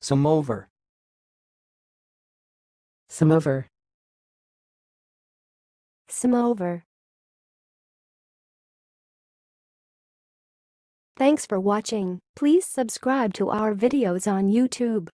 Samovar. Samovar. Samovar. Thanks for watching. Please subscribe to our videos on YouTube.